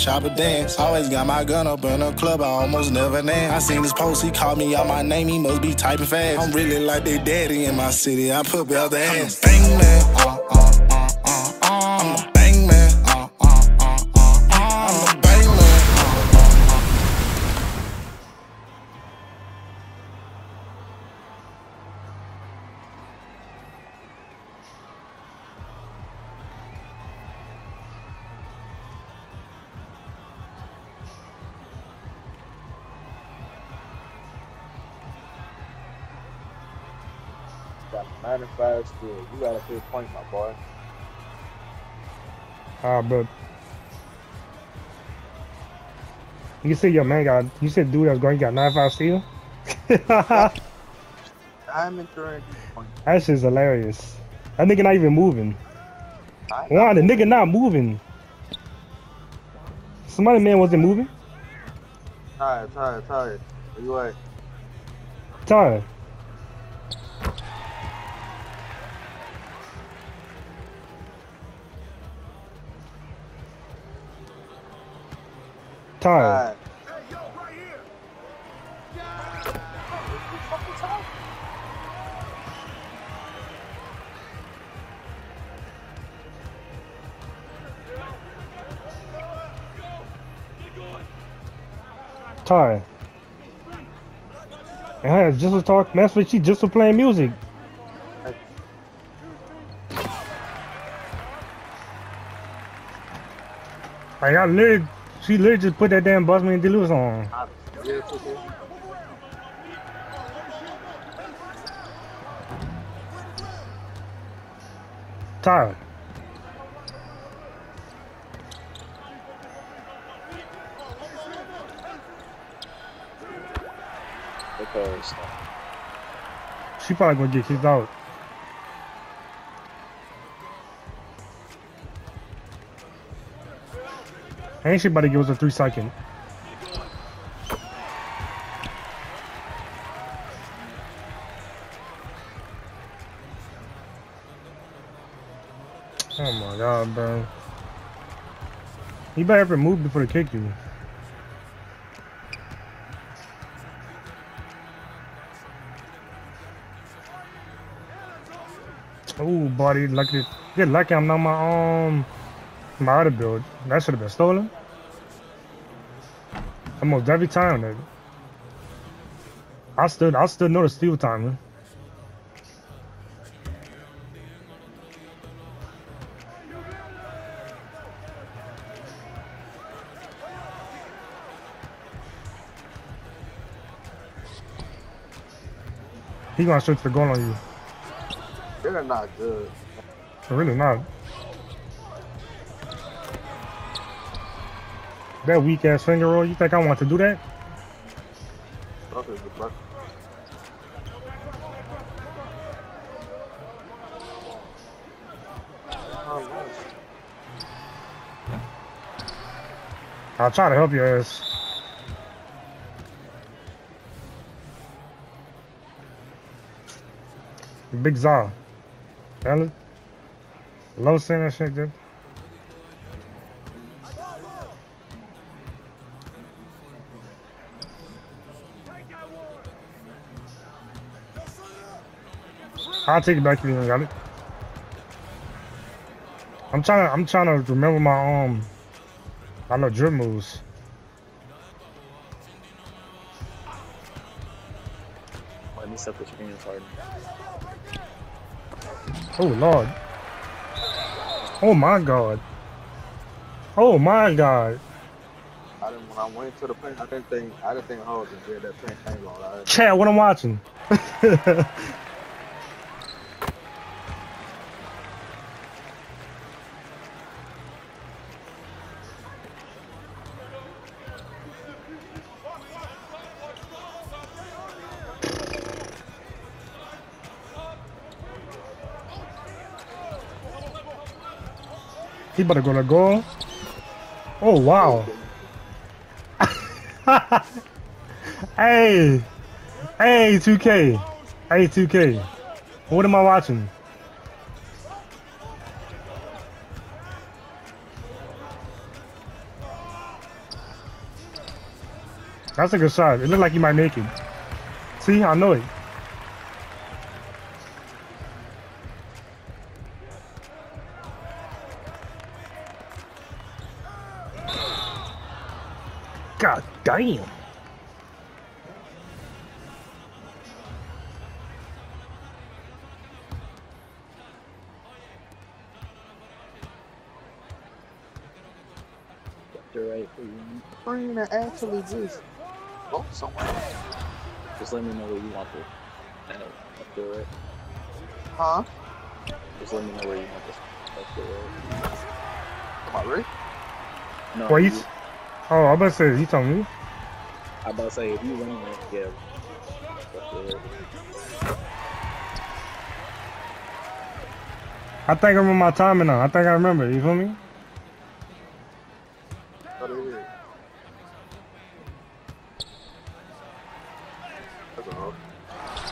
chopper dance. Always got my gun up in the club, I almost never dance. I seen this post, he called me out my name, he must be typing fast. I'm really like they daddy in my city, I put belt the ass. Bang man, uh, uh, 95 still. You got a big point, my boy. Ah, but you said your man got. You said dude that was going got nine five steel. I'm points. That shit's hilarious. That nigga not even moving. Why the nigga not moving? Somebody man wasn't moving. tired, tired, tired. Where you at? Tired. Tired. Tired. And her just to talk mess with you just for playing music. I literally, she literally just put that damn Buzzman and Deluxe on. Yeah, okay. Tired. She probably gonna get kicked out. Ain't she about to give us a three second? Oh my god, bro. You better ever move before they kick you. Oh, buddy, lucky. Get lucky I'm not my um my other build. That should have been stolen. Almost every time, nigga. I still, I still know the steal timing. He gonna shoot the goal on you. they're not good. Really not. That weak ass finger roll, you think I want to do that? I'll try to help you ass. Big Zaw. Ellen? Low center shit, dude. I'll take it back if you don't got it. I'm trying to I'm trying to remember my um I know drip moves. Let me set the screen card. Oh lord. Oh my god. Oh my god. I didn't, when I went to the paint, I didn't think, I didn't think Hall just did that paint paint long. I, Chad, what I'm watching. He better go to go. Oh wow. hey, hey, 2K, hey 2K. What am I watching? That's a good shot. It looked like you might make it. See, I know it. Damn. You're right for. Bring that actually just go somewhere. Just let me know where you want the. Uh, up there, right? Huh? Just let me know where you want this. Up there, right? Come on, Rick. No, Wait. you- Oh, I'm about to say, he told me. I about to say if you run it, yeah. Up there, right? I think I remember my timing now. I think I remember. You feel me? What it is.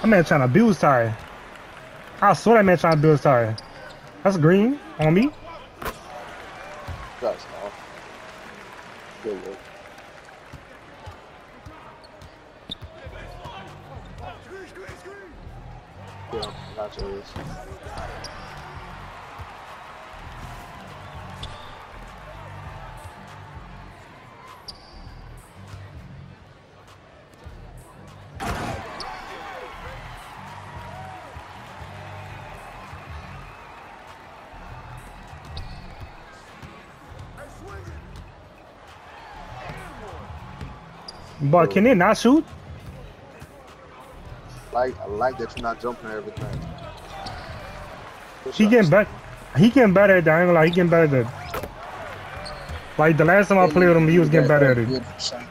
That man trying to build tire. I swear that man trying to build tire. That's green on me. That's all. Good work. Yeah, that's what it is. But can they not shoot? Like, I like that you're not jumping everything. He getting better. He getting better at that. I ain't gonna lie. He getting better at that. Like the last time I played with him, he was getting better at it. Good shot.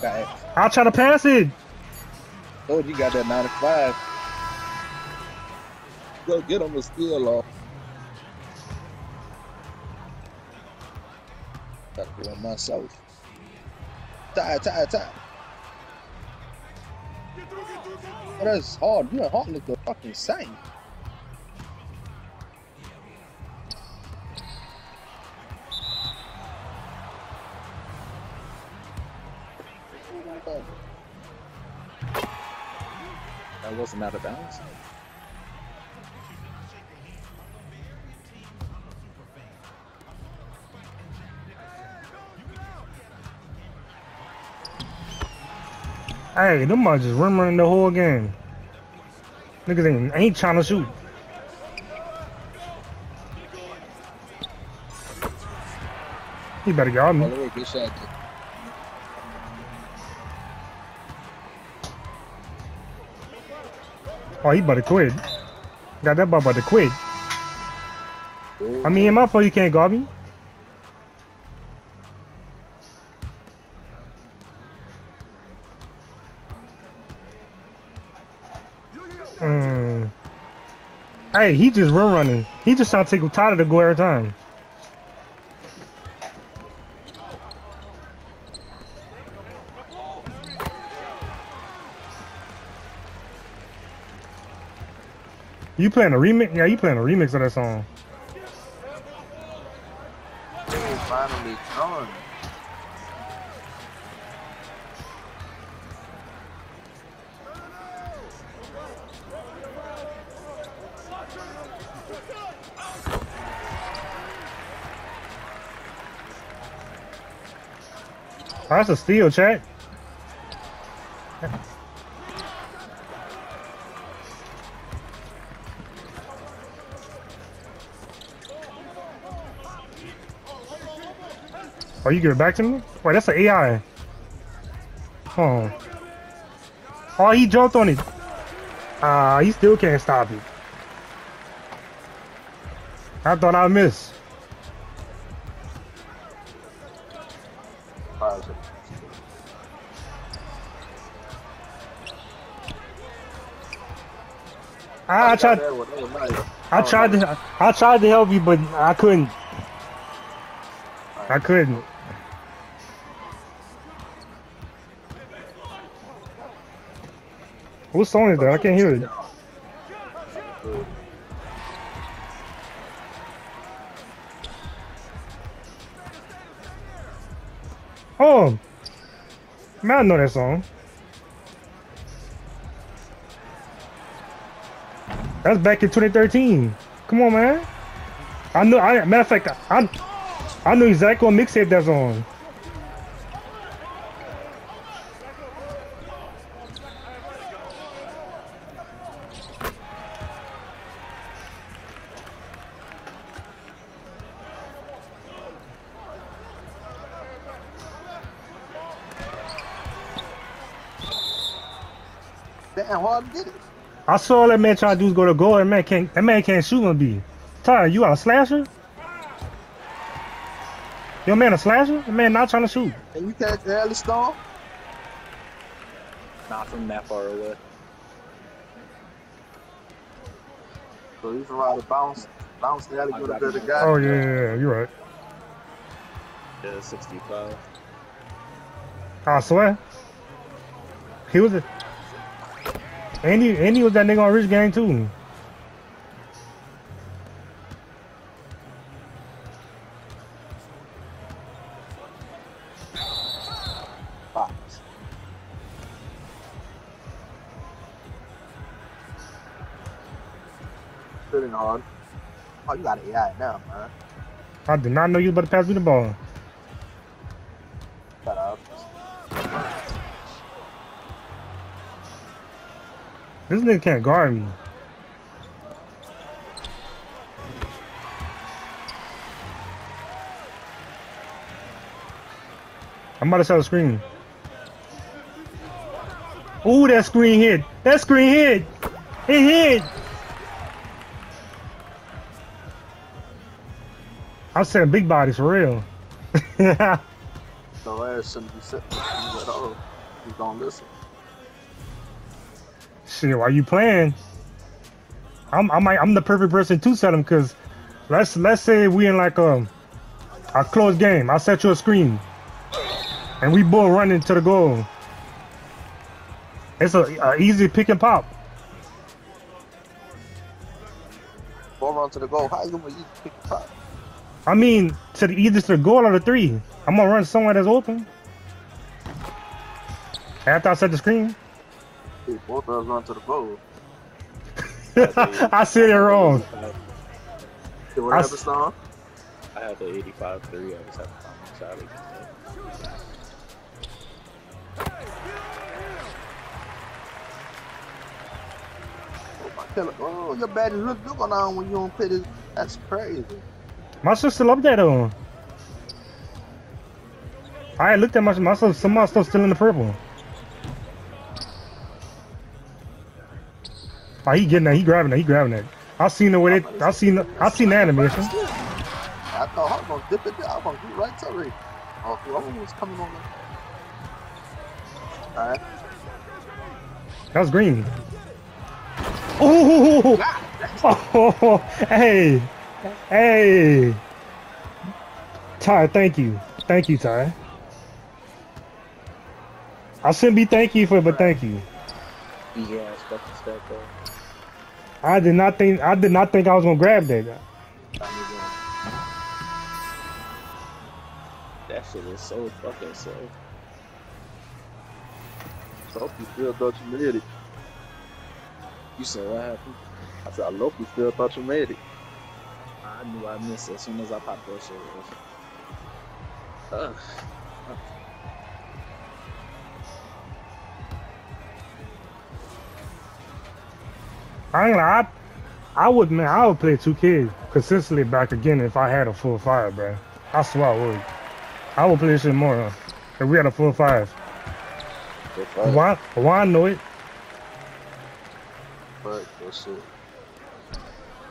Got it. I'll try to pass it. Oh, you got that 95. Go get him a steal off. Got to myself. Tie, tie, tie. That's hard. You and Hart look the fucking same. That wasn't out of bounds. Hey, them motherfuckers just run running the whole game. Niggas ain't, ain't trying to shoot. He better All me. the way, good shot. Oh, he better quit. Got that boy about to quit. I mean, in my fault you can't guard me. Hey, he just run running. He just trying to take Tyler to go every time. You playing a remix? Yeah, you playing a remix of that song. Finally. Oh, that's a steal, chat. Oh, you giving back to me? Wait, that's an AI. Oh. Oh, he jumped on it. Ah, he still can't stop it. I thought I missed. I, tried. I tried to. I tried to help you, but I couldn't. I couldn't. Whose song is that? I can't hear it. Oh, man, I know that song. That's back in 2013. Come on, man. I know. I matter of fact, I I knew exactly what mixtape that's on. Damn, hard did it. I saw that man trying to do is go to goal. That man can't. That man can't shoot on B. Tyler, you a slasher? Your man a slasher? The man not trying to shoot. And you catch the early storm? Not from that far away. So you from out of bounce, bounce the alley, go to the guy. Oh yeah, yeah, yeah, you're right. Yeah, 65. I swear. He was a. And he, and he was that nigga on Rich Gang too. Sitting hard. Oh, you got an AI now, man. I did not know you was about to pass me the ball. Nigga can't guard me. I'm about to set a screen. Ooh, that screen hit. That screen hit. It hit. I'm saying big bodies for real. So ass shouldn't be sitting. Like, oh, he's gonna listen. Shit, why you playing? I'm I'm I'm the perfect person to set him because let's let's say we in like a a close game. I set you a screen, and we both run into the goal. It's a, a easy pick and pop. Ball run to the goal. How you gonna pick? I mean, to the either to the goal or the three. I'm gonna run somewhere that's open. After I set the screen, Hey, both of us run to the goal. I said it wrong. See what I happened, s- Storm? I had the 85 3. I just have to find my shot. Oh, my killer. Oh, your bad look good going on when you don't play this. That's crazy. My shit's still up there though. Um. I looked at my my stuff. Some of my stuff still in the purple. Oh, he getting that. He grabbing that. He grabbing that. I seen the way they. I seen. The, I seen the animation. I thought I was gonna dip it there. I was gonna do right to Ray. Oh, whoever was coming on there. Alright. That was green. Oh, oh, hey, hey. Ty, thank you, thank you, Ty. I shouldn't be thank you for, it, but thank you. Easy ass fucking step, though. I did not think. I did not think I was gonna grab that. That shit is so fucking safe. I hope you still thought you made it. You said what happened? I said, I hope you still thought you made it. I knew I missed it as soon as I popped that shit. Ugh. I ain't gonna. I, I would man. I would play 2K consistently back again if I had a full fire, bro. I swear I would. I would play this shit more if we had a full five. Why? Why I know it? Fuck that shit.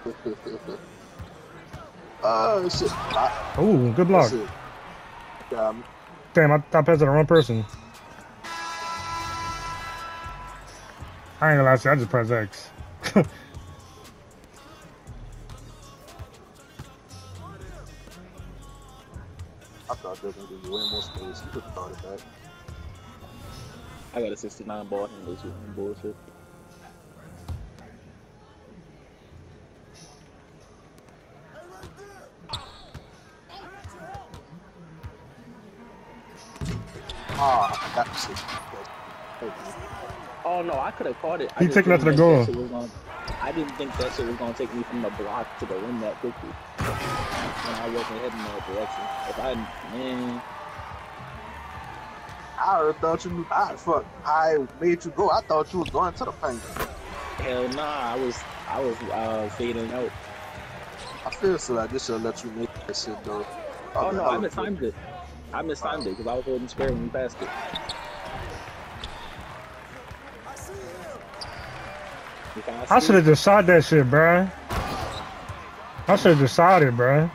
oh shit. Ah, Ooh, good block. That's it. Got me. Damn, I, I passed the wrong person. I ain't gonna lie to you, I just pressed X. I thought they were going to give you way more space. You could have thought of that. I got a 69 ball handles with some bullshit. Ah, oh, that's it. Oh no, I could have caught it. He just taking that to the goal. gonna- I didn't think that shit was gonna take me from the block to the rim that quickly. And I wasn't heading that direction. If I, man, I thought you knew. I fuck. I made you go. I thought you was going to the paint. hell nah, I was, I was uh, fading out. I feel so like this should let you make that shit though. Oh no, I was- mistimed it. I mistimed it because I was holding square when we passed it. You guys I should have just shot that shit, bruh. I should have just shot it, bruh.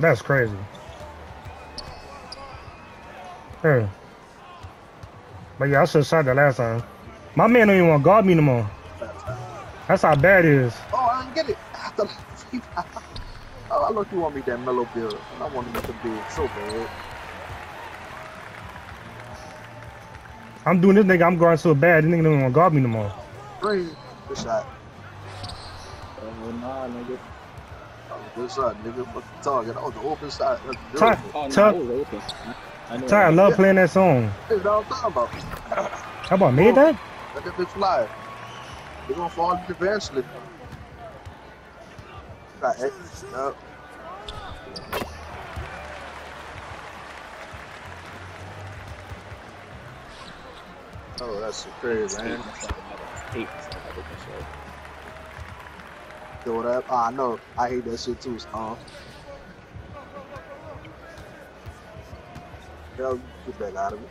That's crazy. Hey. But yeah, I should have shot that last time. My man don't even want to guard me no more. That's how bad it is. Oh, I didn't get it. I thought- oh, I look you want me that mellow build. And I want to make a big so bad. I'm doing this nigga, I'm guarding so bad, this nigga don't even want to guard me no more. Green. Good shot. Oh nah, nigga. Oh, good shot, nigga. Fuck the target. Oh, the open shot. That's Ty- beautiful. Oh no, Tuck. it was open. I Ty, I it. love playing that song. Hey, that's what I'm talking about. How about made that? Let that bitch fly. They're gonna fall eventually. Got it. Yup. Oh, that's crazy, man. Hate myself, I think that's right. Yo, that, oh, ah, I know. I hate that shit too, Storm. Yo, get back out of it.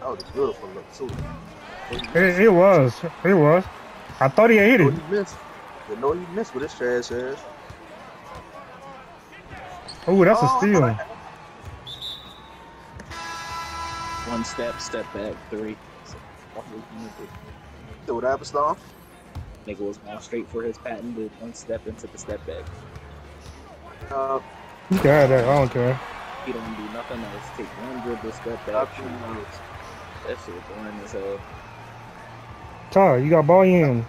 That was a beautiful look, too. It, it was. It was. I thought he know it. you missed. You know you missed with this trash ass. Oh, that's a Oh, steal. One step, step back, three. So what happened, Storm? Nigga was going straight for his patent, did one step into the step back. Uh, You can have that. I don't care. He don't do nothing else. Take one dribble, step back. up shoot. to That shit was boring as hell. Ty, you got ball in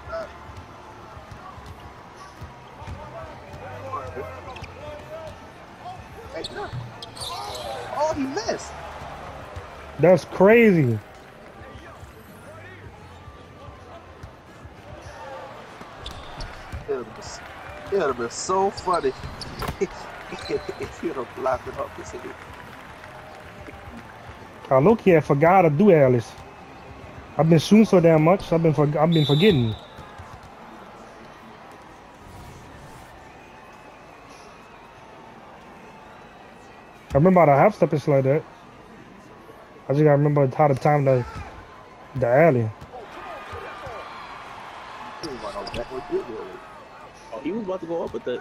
That's crazy. It would have been, it would have so funny if you'd have blocked it up his head. I look here, I forgot to do Alice. I've been shooting so damn much. I've been for, I've been forgetting. I remember how to half step shit like that. I just gotta remember how to time the the alley. He was oh, that was good, really. He was about to go up with it.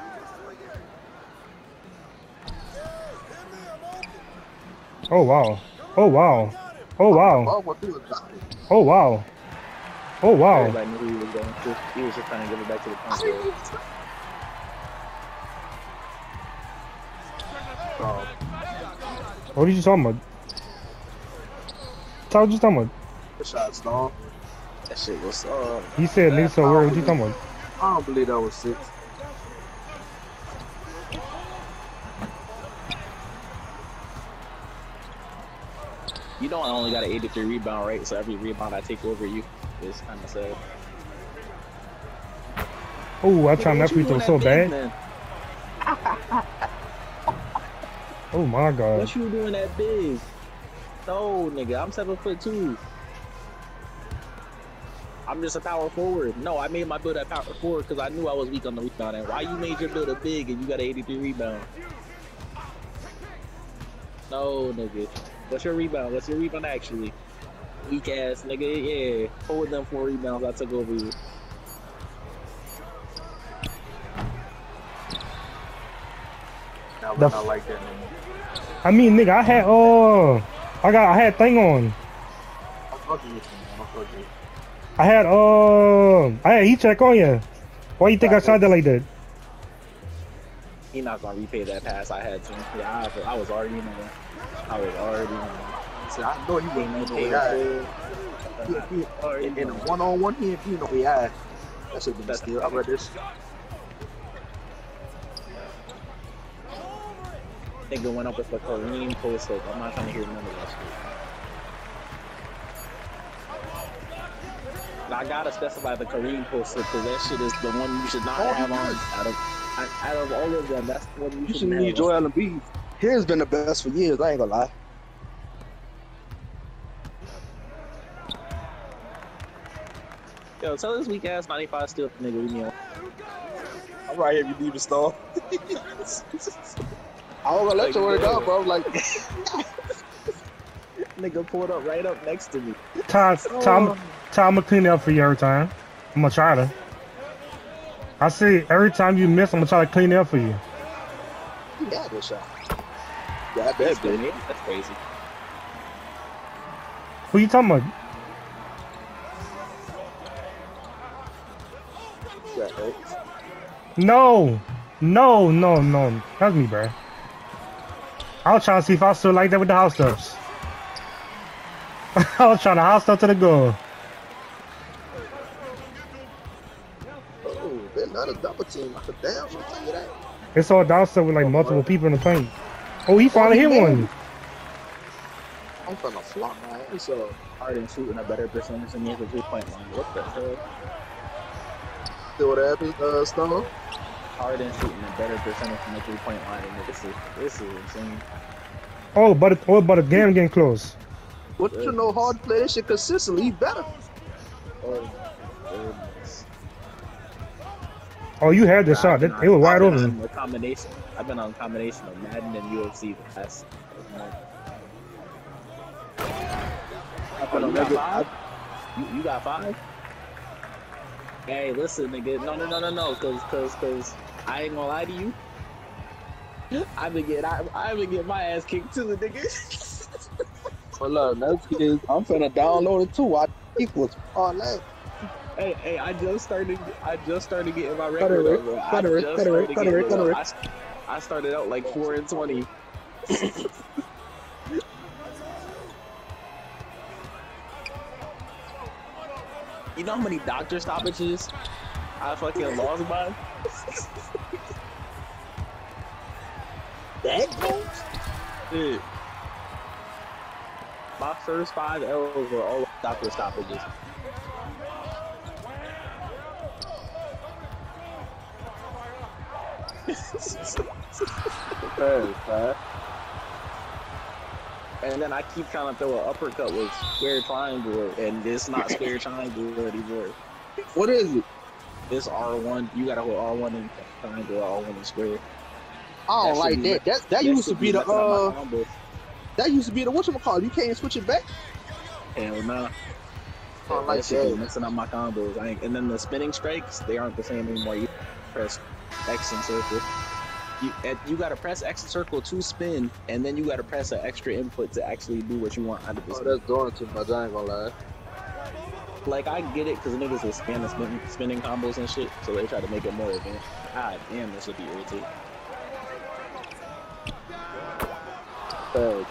Oh wow. Oh wow. Oh wow. Oh, what he was dropping. Wow. Oh wow. Everybody knew he was going to. He was just trying to give it back to the point. Oh, What are you talking about? Ty, what you talking about? good shot, Storm. That shit was uh He said nigga so weird. What you talking about? I don't believe that was six. you know I only got an 83 rebound rate, so every rebound I take over you is kind of sad. Oh, I tried that What you free throw so that bad. Oh my god. What you doing that big? No, nigga, I'm seven foot two. I'm just a power forward. No, I made my build at power forward because I knew I was weak on the rebound. And why you made your build a big and you got an 83 rebound? No, nigga. What's your rebound? What's your rebound actually? Weak ass nigga. Yeah, hold them four rebounds. I took over you. Now The we're not like that anymore. I mean, nigga, I had uh, I got I had thing on. I'm fucking with you, man. I'm fucking with I had uh, I had heat check on you. Why you think I shot that like that? He not gonna repay that pass I had to. Yeah, I, I was already in there. I was already in there. See, I know he Ain't wouldn't no be AI. He, he, in, in a one-on-one, he ain't be no AI. That should be the skill. I read this. Nigga went up with a Kareem post up. I'm not trying to hear none of that shit. I gotta specify the Kareem poster because that shit is the one you should not Oh, have on. Out of, out of all of them, that's the one you, You should need Joel Embiid. His been the best for years. I ain't gonna lie. Yo, tell this weak ass 95 still nigga leave me alone. I'm right here. if You need to stall. I was gonna let you work out, bro. Like, Nigga pulled up right up next to me. Tom, Tom, I'm, Ty, I'm gonna clean it up for you every time. I'm gonna try to. I see every time you miss, I'm gonna try to clean it up for you. he had this shot. Yeah, That's that's good. good. That's crazy. Who you talking about? No, no, no, no. That's me, bro. I was trying to see if I still like that with the house steps. I was trying to house step to the goal. Oh, they love a double team. I could damn sure tell you that. It's all downstairs with like multiple people in the paint. Oh, he finally hit one. I'm from a flop, man. He's so hard Harden shooting a better percentage than me at the three point line. What the hell? see what happened, uh, Stone. Harden shooting a better percentage from the three point line. This is this is insane. Oh, but it, oh, but the game getting close. What you know, hard play this shit consistently. He better. Oh, goodness. Oh, you had the shot. It, it was wide open. a combination. I've been on a combination of Madden and UFC the past. I've Oh, been you got nigga. five? You, you got five? Hey, listen, nigga. No, no, no, no, no. Cause, cause, cause, I ain't gonna lie to you. I've been getting, I, I've been getting my ass kicked too, nigga. But look, that's is I'm finna download it too. I equals parlay. hey, hey, I just started, I just started getting my Cut it, record. Rick. over. I Cut it, Rick. just Cut it, Rick. started Cut it, getting Cut it, over. I, I started out like four and twenty. You know how many doctor stoppages I fucking lost by? That goes? Dude. My first five L's were all doctor stoppages. Man. And then I keep trying to throw an uppercut with square triangle, and it's not square triangle anymore. What is it? It's R1. You gotta hold R1 and triangle, R1 and square. I don't That like that. That that That used to should be the messing up my uh that used to be the whatchamacallit. You can't switch it back. Hell nah. I don't like that shit be messing up my combos. I ain't, and then the spinning strikes, they aren't the same anymore. You press X and circle. You you gotta press X and circle to spin, and then you gotta press an extra input to actually do what you want out of this. Oh, that's doing too much. I ain't gonna lie. Like I get it because niggas will spam the spin, spinning combos and shit, so they try to make it more advanced. God damn, this should be irritating. Uh,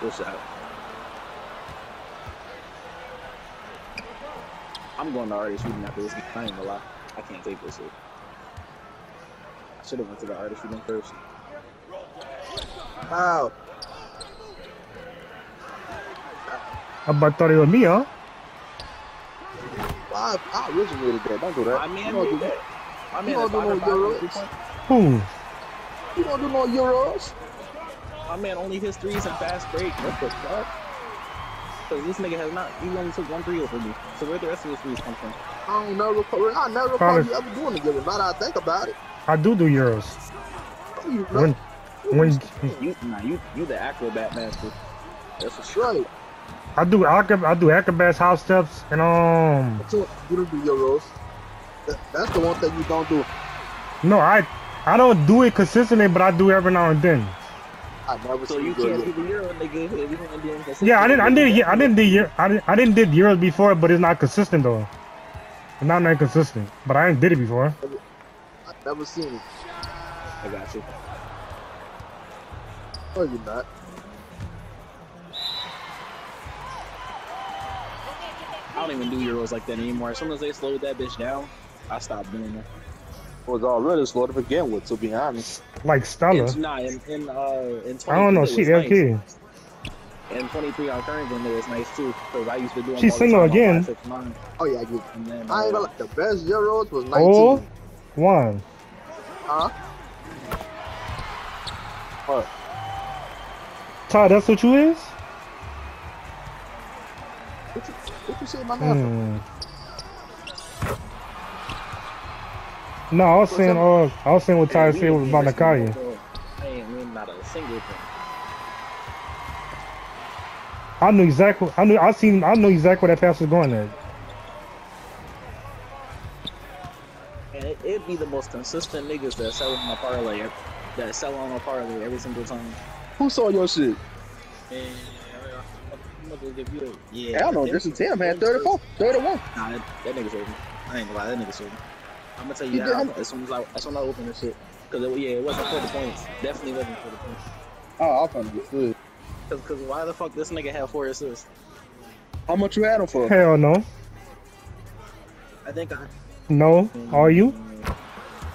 good shot. I'm going to artist shooting after this game. I lie. I can't take this shit. I should have went to the artist shooting first. Wow. I thought it was me, huh? I, I originated that. Don't do that. My man you don't did do that. My You man don't is do no five and five Euros. Who? You don't do no euros. My man only hits threes and fast break. What the fuck? Because this nigga has not. He only took one three over me. So where the rest of his threes come from? I don't never recall. I never recall Probably- you ever doing the euros. Now that I think about it. I do do euros. You know, When, when You, nah, you, you the acrobat master. That's for sure. right. I do, acrob- I do acrobats, house steps, and um, That's it. You don't do euros. That, that's the one thing you don't do. no, I, I don't do it consistently, but I do every now and then. I never So seen you you do can't do it. the euro, nigga. You don't do it. Yeah, I didn't, I didn't, yeah, I didn't do, year- I didn't, I didn't did euros before, but it's not consistent though. It's not that consistent, but I ain't did it before. I never seen it. I got you. No, you're not. I don't even do Euros like that anymore. As soon as they slowed that bitch down, I stopped doing that. Was already slow to begin with, to be honest. Like Stella. It's not in, in uh in 23 I don't know. it She was nice. LK. And 23 on current one it was nice too. Because I used to do them She single again. Oh yeah, I get. And then, I ain't uh, gonna lie, the best Euros was 19. Oh. One. Huh? What? Todd, that's what you is? What you, what my name? Hmm. No, I was saying, uh, I was saying what yeah, Ty we said ain't about never Nakaya. seen no- I ain't win not a single thing. I knew exactly. I knew. I seen. I knew exactly where that pass was going at. And it, it'd be the most consistent niggas that sell on a parlay, that sell on a parlay every single time. Who saw your shit? And I'm gonna give you a, yeah. Yeah, I don't know. them- This is Tim had them 34, 31. Nah, that, that nigga sold me. I ain't gonna lie, that nigga sold me. I'm gonna tell you He that did? as soon as I as soon as I open this shit, cause it, yeah, it wasn't for the points. Definitely wasn't for the points. Oh, I found it good. Cause, cause why the fuck this nigga have four assists? How much you had him for? Hell no. I think I. No. Are you?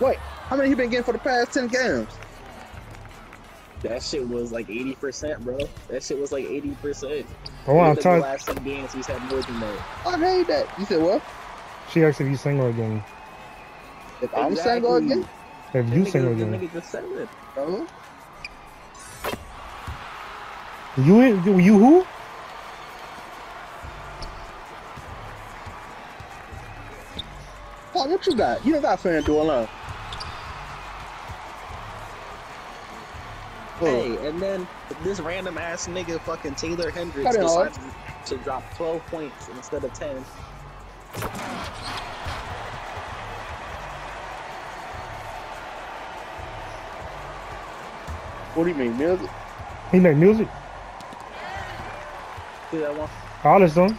Wait, how many you been getting for the past 10 games? That shit was like 80%, bro. That shit was like 80%. Oh, I'm the telling. last 10 games he's had more than that. I hate that. You said what? She asked if you single again. If I'm Exactly. single again? If you nigga, single the again. nigga just said it. Uh-huh. You you who? Paul, what you got? You don't got FanDuel, huh? Hey, and then this random ass nigga fucking Taylor Hendricks Cut it decided to drop 12 points instead of 10. what do you mean, music? He make music. See that one? All this them.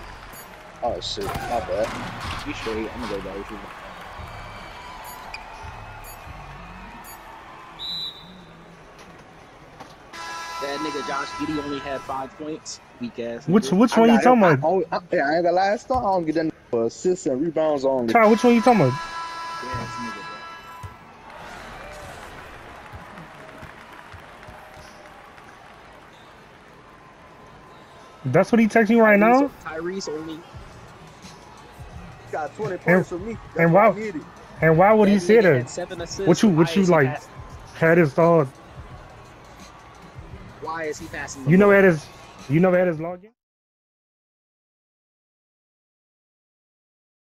Oh, shit. My bad. You straight. I'm gonna go back with you. That nigga Josh Giddey only had five points. Weak ass. Which nigga. which I one you got talking him- I, about? only- I, yeah, I ain't gonna lie, Star. I don't get that for assists and rebounds only. Ty, which one you talking about? Yeah, ass nigga, bro. That's what he texting you right now. Tyrese only. got 20 points for me. and why- And why would he that say that? had Seven assists. What you Why what you like pass- had his uh Why is he passing? you know where his you know at his login?